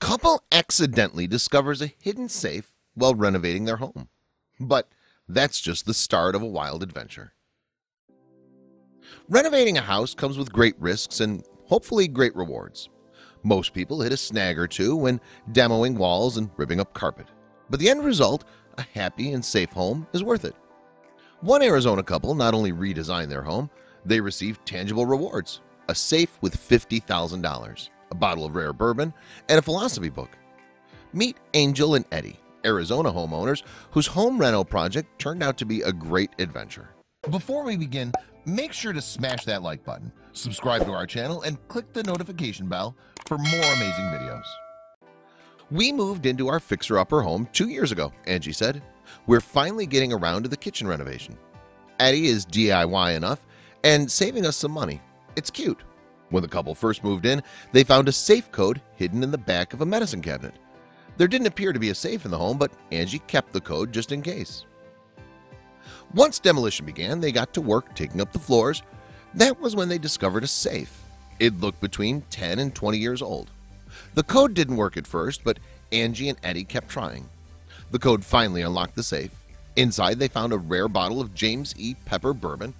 Couple accidentally discovers a hidden safe while renovating their home. But that's just the start of a wild adventure. Renovating a house comes with great risks and hopefully great rewards. Most people hit a snag or two when demoing walls and ripping up carpet. But the end result a happy and safe home is worth it. One Arizona couple not only redesigned their home They received tangible rewards a safe with $50,000 a bottle of rare bourbon and a philosophy book. Meet Angel and Eddie Arizona homeowners whose home rental project turned out to be a great adventure. Before we begin make sure to smash that like button subscribe to our channel and click the notification bell for more amazing videos. We moved into our fixer-upper home two years ago Angie said. We're finally getting around to the kitchen renovation. Eddie is DIY enough and saving us some money. It's cute when the couple first moved in they found a safe code hidden in the back of a medicine cabinet. There didn't appear to be a safe in the home but Angie kept the code just in case. Once demolition began they got to work taking up the floors. That was when they discovered a safe. It looked between 10 and 20 years old. The code didn't work at first but Angie and Eddie kept trying. The code finally unlocked the safe. Inside they found a rare bottle of James E. Pepper bourbon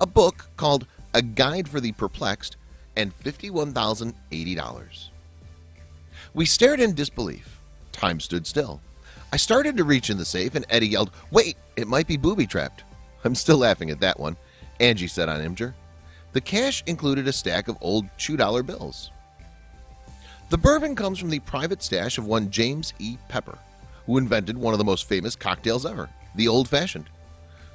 a book called a guide for the perplexed $51,080 we stared in disbelief. Time stood still. I started to reach in the safe and Eddie yelled wait it might be booby-trapped I'm still laughing at that one Angie said on Imgur. The cash included a stack of old $2 bills. The bourbon comes from the private stash of one James E. Pepper who invented one of the most famous cocktails ever the old-fashioned.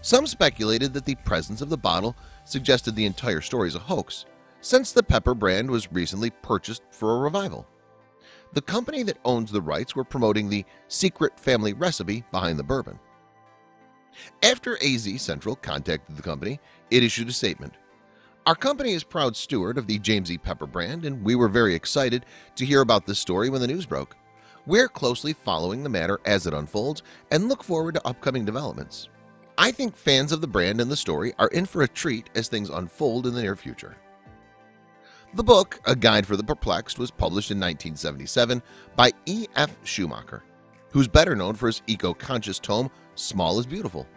Some speculated that the presence of the bottle suggested the entire story is a hoax since the pepper brand was recently purchased for a revival. The company that owns the rights were promoting the secret family recipe behind the bourbon. After AZ Central contacted the company it issued a statement. Our company is proud steward of the James E. Pepper brand and we were very excited to hear about this story when the news broke. We're closely following the matter as it unfolds and look forward to upcoming developments. I think fans of the brand and the story are in for a treat as things unfold in the near future the book a guide for the perplexed was published in 1977 by E.F. Schumacher Who's better known for his eco-conscious tome small is beautiful.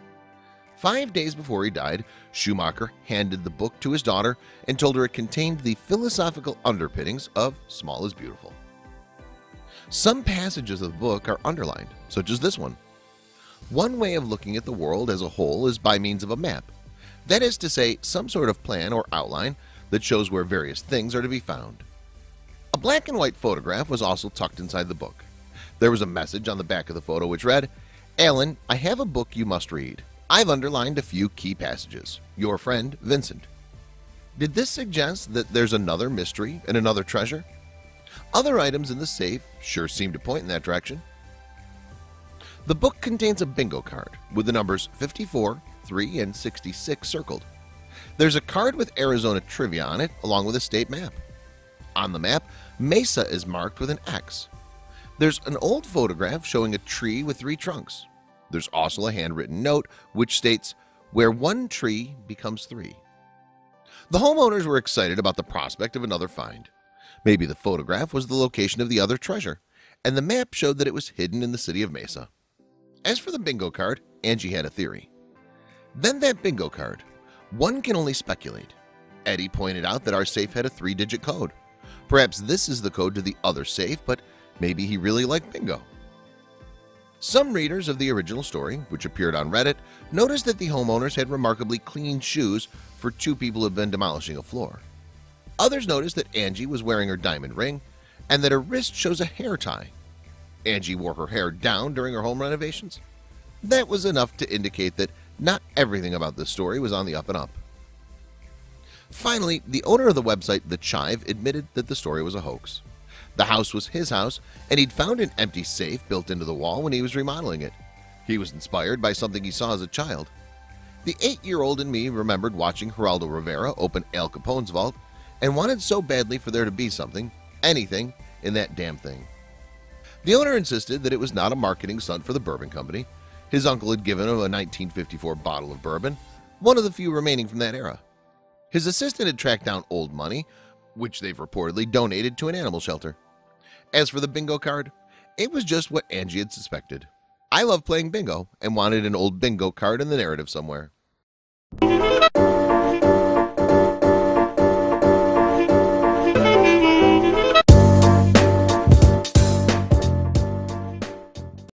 Five days before he died Schumacher handed the book to his daughter and told her it contained the philosophical underpinnings of small is beautiful. Some passages of the book are underlined such as this one. One way of looking at the world as a whole is by means of a map. That is to say some sort of plan or outline that shows where various things are to be found. A black and white photograph was also tucked inside the book. There was a message on the back of the photo which read Alan I have a book you must read. I've underlined a few key passages. Your friend Vincent. Did this suggest that there's another mystery and another treasure? Other items in the safe sure seem to point in that direction. The book contains a bingo card with the numbers 54 3 and 66 circled there's a card with Arizona trivia on it along with a state map. On the map Mesa is marked with an X. There's an old photograph showing a tree with three trunks. There's also a handwritten note which states where one tree becomes three. The homeowners were excited about the prospect of another find. Maybe the photograph was the location of the other treasure and the map showed that it was hidden in the city of Mesa. As for the bingo card Angie had a theory. Then that bingo card one can only speculate. Eddie pointed out that our safe had a three-digit code. Perhaps this is the code to the other safe, but maybe he really liked bingo. Some readers of the original story which appeared on Reddit noticed that the homeowners had remarkably clean shoes for two people who have been demolishing a floor. Others noticed that Angie was wearing her diamond ring and that her wrist shows a hair tie. Angie wore her hair down during her home renovations. That was enough to indicate that not everything about this story was on the up and up. Finally, the owner of the website The Chive admitted that the story was a hoax. The house was his house and he'd found an empty safe built into the wall when he was remodeling it. He was inspired by something he saw as a child. The eight-year-old in me remembered watching Geraldo Rivera open Al Capone's vault and wanted so badly for there to be something anything in that damn thing. The owner insisted that it was not a marketing stunt for the bourbon company his uncle had given him a 1954 bottle of bourbon one of the few remaining from that era his assistant had tracked down old money which they've reportedly donated to an animal shelter As for the bingo card, it was just what Angie had suspected. I love playing bingo and wanted an old bingo card in the narrative somewhere.